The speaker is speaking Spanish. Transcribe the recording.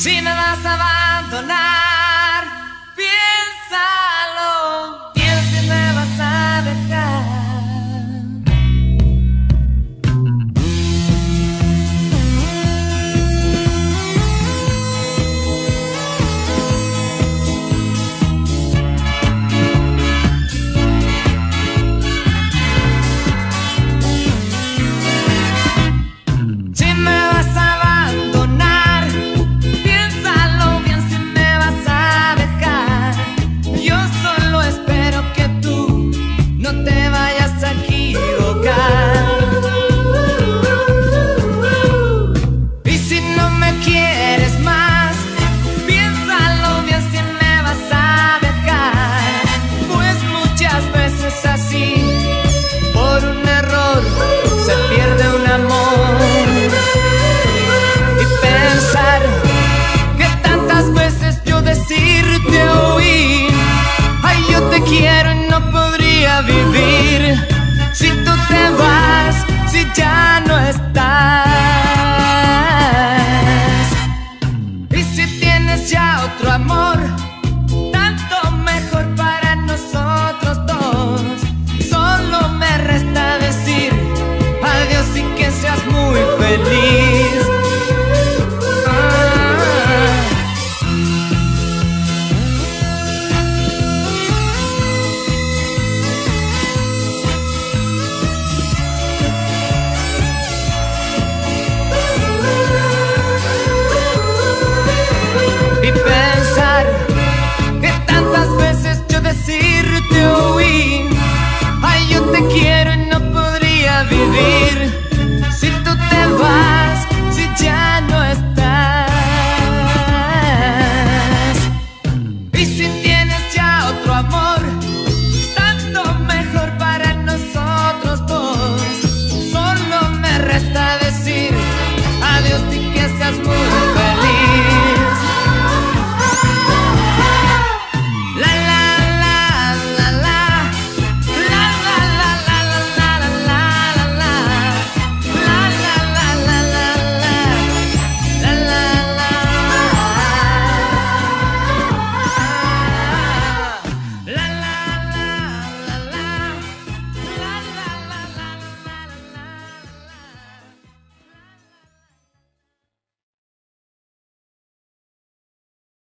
Si me vas a abandonar feliz. Y pensar que tantas veces yo decirte huí, ay yo te quiero y no podría vivir.